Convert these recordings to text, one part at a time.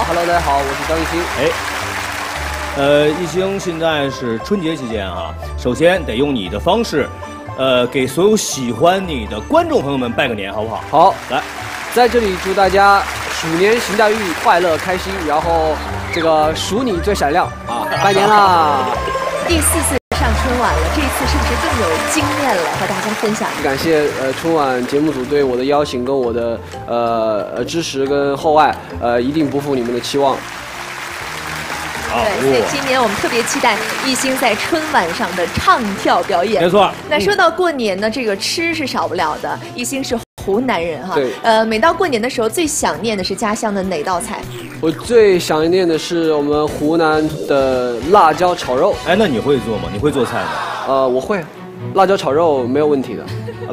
好。Hello，大家好，我是张艺兴。哎，呃，艺兴现在是春节期间啊，首先得用你的方式，呃，给所有喜欢你的观众朋友们拜个年，好不好？好，来，在这里祝大家鼠年行大运，快乐开心，然后这个鼠你最闪亮啊！拜年啦！第四次上春晚了，这一次是不是更有经验了？和大家分享。感谢呃春晚节目组对我的邀请跟我的呃呃支持跟厚爱，呃一定不负你们的期望。对，所以今年我们特别期待艺兴在春晚上的唱跳表演。没错。那说到过年呢，这个吃是少不了的。艺兴是湖南人哈，对呃，每到过年的时候，最想念的是家乡的哪道菜？我最想念的是我们湖南的辣椒炒肉。哎，那你会做吗？你会做菜吗？呃，我会，辣椒炒肉没有问题的。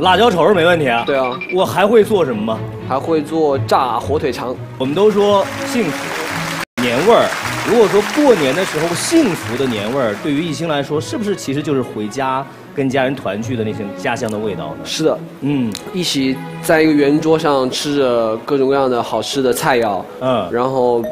辣椒炒肉没问题啊。对啊，我还会做什么吗？还会做炸火腿肠。我们都说幸福年味儿，如果说过年的时候幸福的年味儿，对于艺兴来说，是不是其实就是回家跟家人团聚的那些家乡的味道呢？是的，嗯一起在一个圆桌上吃着各种各样的好吃的菜肴，嗯，然后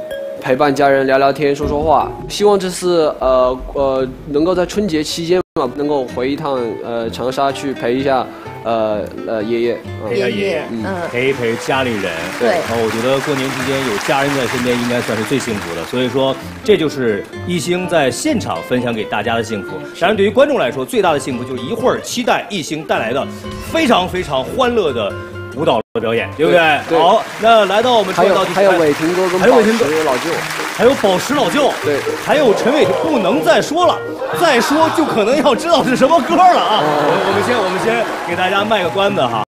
陪伴家人聊聊天、说说话。希望这次呃呃能够在春节期间嘛，能够回一趟呃长沙去陪一下呃呃爷爷。陪陪下爷爷爷爷，嗯陪一陪家里人。对然后我觉得过年期间有家人在身边，应该算是最幸福的。所以说，这就是艺兴在现场分享给大家的幸福。当然，对于观众来说，最大的幸福就是一会儿期待艺兴带来的非常非常欢乐的舞蹈的表演，对不对？对好，那来到我们还有说到第三还有伟霆哥跟还有伟霆哥老舅，还有宝石老舅，对，还有陈伟霆，不能再说了，再说就可能要知道是什么歌了啊！我我们先我们先给大家卖个关子哈。